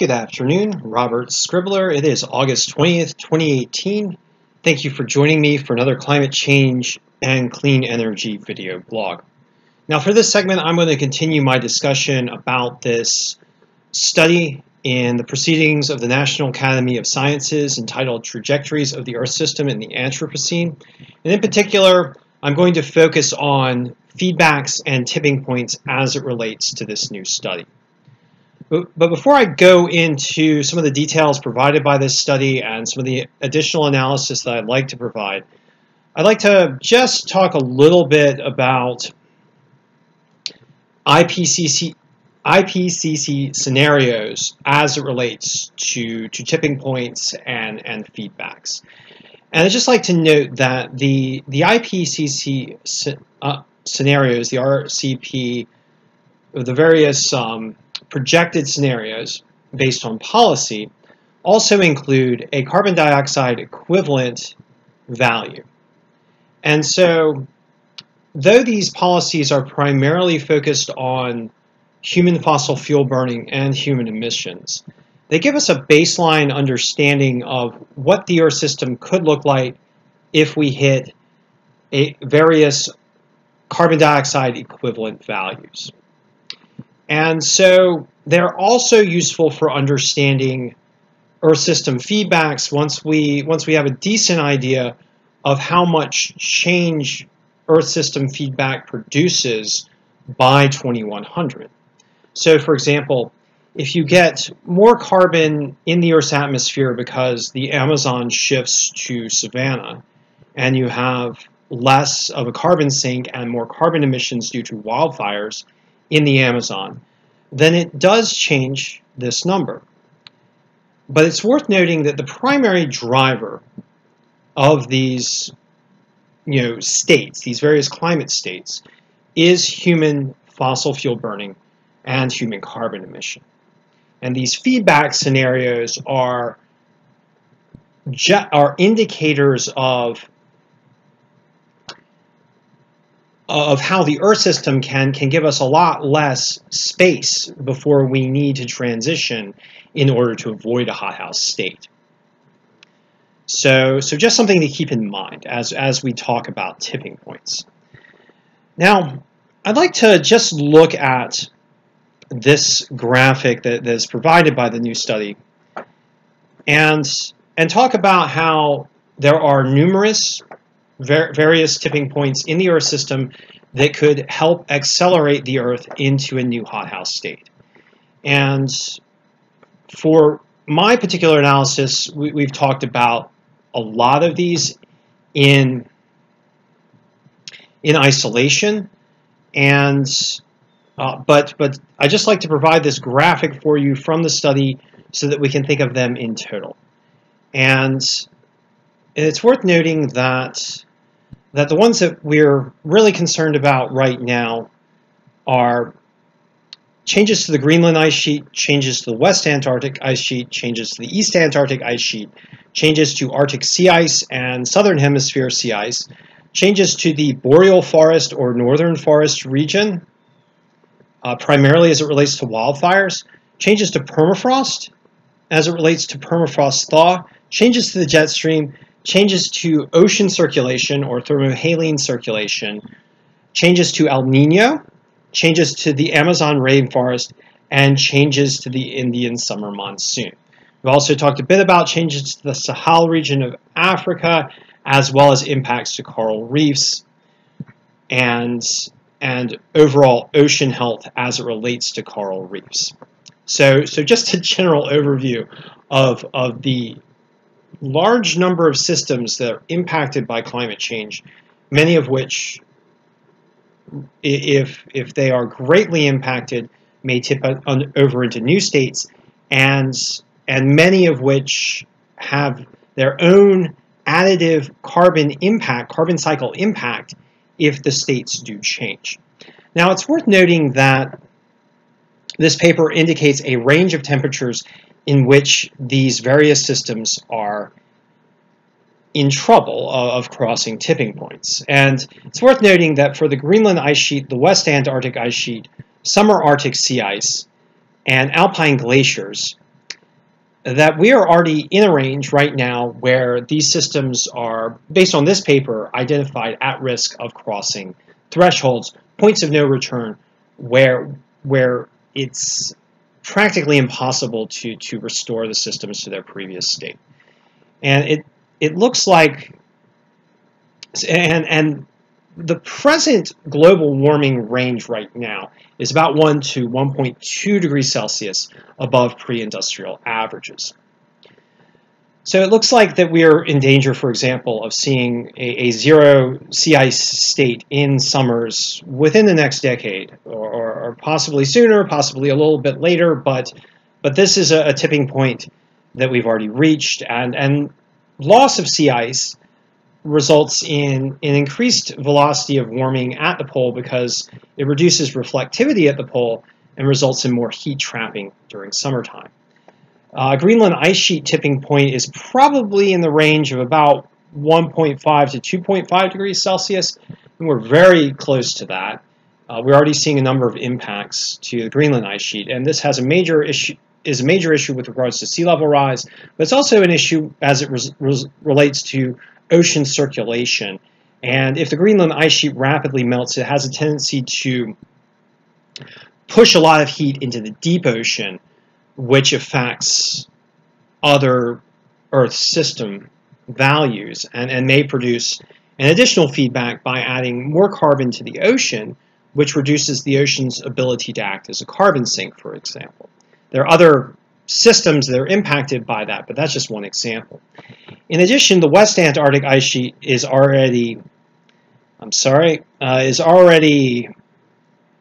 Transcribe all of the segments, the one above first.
Good afternoon, Robert Scribbler. It is August 20th, 2018. Thank you for joining me for another climate change and clean energy video blog. Now for this segment, I'm going to continue my discussion about this study in the Proceedings of the National Academy of Sciences entitled Trajectories of the Earth System in the Anthropocene. And in particular, I'm going to focus on feedbacks and tipping points as it relates to this new study. But, before I go into some of the details provided by this study and some of the additional analysis that I'd like to provide, I'd like to just talk a little bit about IPCC, IPCC scenarios as it relates to, to tipping points and, and feedbacks. And I'd just like to note that the, the IPCC uh, scenarios, the RCP, the various um, projected scenarios based on policy also include a carbon dioxide equivalent value. And so, though these policies are primarily focused on human fossil fuel burning and human emissions, they give us a baseline understanding of what the Earth system could look like if we hit various carbon dioxide equivalent values. And so they're also useful for understanding Earth system feedbacks once we once we have a decent idea of how much change Earth system feedback produces by 2100. So for example, if you get more carbon in the Earth's atmosphere because the Amazon shifts to savanna, and you have less of a carbon sink and more carbon emissions due to wildfires, in the Amazon, then it does change this number. But it's worth noting that the primary driver of these you know, states, these various climate states, is human fossil fuel burning and human carbon emission. And these feedback scenarios are, are indicators of of how the Earth system can can give us a lot less space before we need to transition in order to avoid a hothouse state. So, so just something to keep in mind as, as we talk about tipping points. Now, I'd like to just look at this graphic that, that is provided by the new study and, and talk about how there are numerous ver various tipping points in the Earth system that could help accelerate the Earth into a new hothouse state. And for my particular analysis, we, have talked about a lot of these in in isolation, and uh, but but I just like to provide this graphic for you from the study so that we can think of them in total. And it's worth noting that that the ones that we're really concerned about right now are changes to the Greenland ice sheet, changes to the West Antarctic ice sheet, changes to the East Antarctic ice sheet, changes to Arctic sea ice and Southern Hemisphere sea ice, changes to the boreal forest or northern forest region, uh, primarily as it relates to wildfires, changes to permafrost as it relates to permafrost thaw, changes to the jet stream, changes to ocean circulation or thermohaline circulation, changes to El Nino, changes to the Amazon rainforest, and changes to the Indian summer monsoon. We've also talked a bit about changes to the Sahel region of Africa, as well as impacts to coral reefs and, and overall ocean health as it relates to coral reefs. So, so just a general overview of, of the large number of systems that are impacted by climate change, many of which, if, if they are greatly impacted, may tip over into new states, and, and many of which have their own additive carbon impact, carbon cycle impact, if the states do change. Now, it's worth noting that this paper indicates a range of temperatures in which these various systems are in trouble of crossing tipping points. And it's worth noting that for the Greenland ice sheet, the West Antarctic ice sheet, summer Arctic sea ice, and alpine glaciers, that we are already in a range right now where these systems are, based on this paper, identified at risk of crossing thresholds, points of no return, where where it's practically impossible to to restore the systems to their previous state. And it it looks like and and the present global warming range right now is about 1 to 1.2 degrees Celsius above pre-industrial averages. So it looks like that we are in danger, for example, of seeing a, a zero sea ice state in summers within the next decade, or, possibly sooner, possibly a little bit later. But but this is a, a tipping point that we've already reached, and and loss of sea ice results in an increased velocity of warming at the pole because it reduces reflectivity at the pole and results in more heat trapping during summertime. Uh, Greenland ice sheet tipping point is probably in the range of about 1.5 to 2.5 degrees Celsius, and we're very close to that. Uh, we're already seeing a number of impacts to the Greenland ice sheet, and this has a major issue is a major issue with regards to sea level rise, but it's also an issue as it res, res, relates to ocean circulation. And if the Greenland ice sheet rapidly melts, it has a tendency to push a lot of heat into the deep ocean, which affects other Earth system values and, and may produce an additional feedback by adding more carbon to the ocean, which reduces the ocean's ability to act as a carbon sink, for example. There are other systems that are impacted by that, but that's just one example. In addition, the West Antarctic ice sheet is already, I'm sorry, uh, is already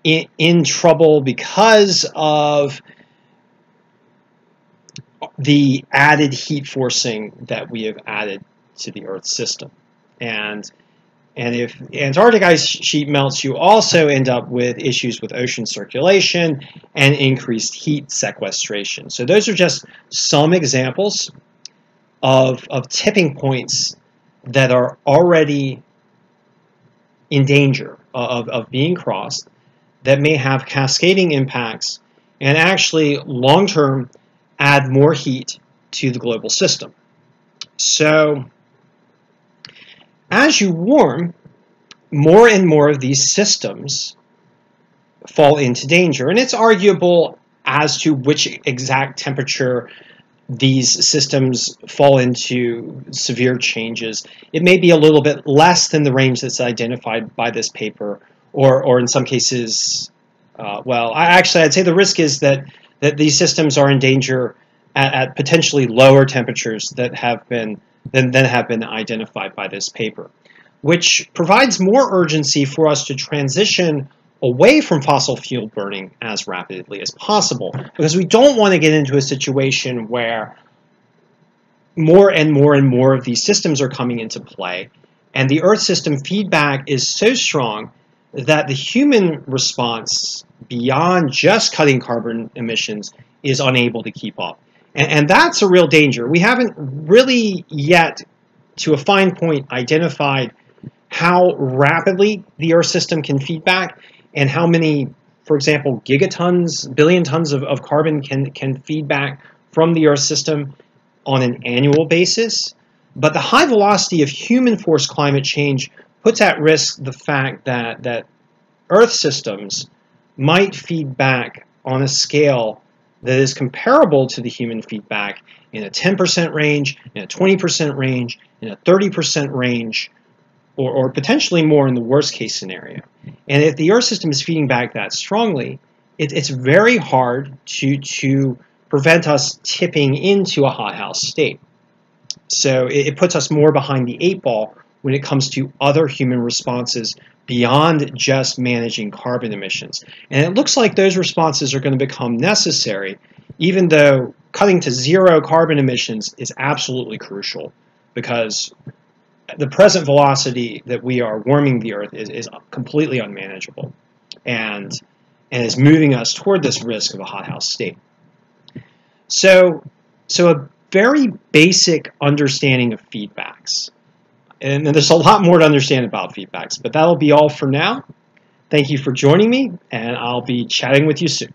in, in trouble because of the added heat forcing that we have added to the Earth system. And and if Antarctic ice sheet melts, you also end up with issues with ocean circulation and increased heat sequestration. So those are just some examples of, of tipping points that are already in danger of, of being crossed that may have cascading impacts and actually long-term add more heat to the global system. So as you warm, more and more of these systems fall into danger. And it's arguable as to which exact temperature these systems fall into severe changes. It may be a little bit less than the range that's identified by this paper, or, or in some cases, uh, well, I, actually, I'd say the risk is that, that these systems are in danger at, at potentially lower temperatures that have been than, than have been identified by this paper, which provides more urgency for us to transition away from fossil fuel burning as rapidly as possible because we don't want to get into a situation where more and more and more of these systems are coming into play and the earth system feedback is so strong that the human response beyond just cutting carbon emissions is unable to keep up and, and that's a real danger. We haven't really yet, to a fine point, identified how rapidly the Earth system can feedback and how many, for example, gigatons, billion tons of, of carbon can, can feedback from the Earth system on an annual basis. But the high velocity of human forced climate change puts at risk the fact that, that Earth systems might feed back on a scale that is comparable to the human feedback in a 10% range, in a 20% range, in a 30% range, or, or potentially more in the worst case scenario. And if the Earth system is feeding back that strongly, it, it's very hard to, to prevent us tipping into a hothouse state. So it, it puts us more behind the eight ball when it comes to other human responses beyond just managing carbon emissions. And it looks like those responses are going to become necessary, even though cutting to zero carbon emissions is absolutely crucial because the present velocity that we are warming the Earth is, is completely unmanageable and, and is moving us toward this risk of a hothouse state. So, so a very basic understanding of feedbacks and there's a lot more to understand about feedbacks, but that'll be all for now. Thank you for joining me, and I'll be chatting with you soon.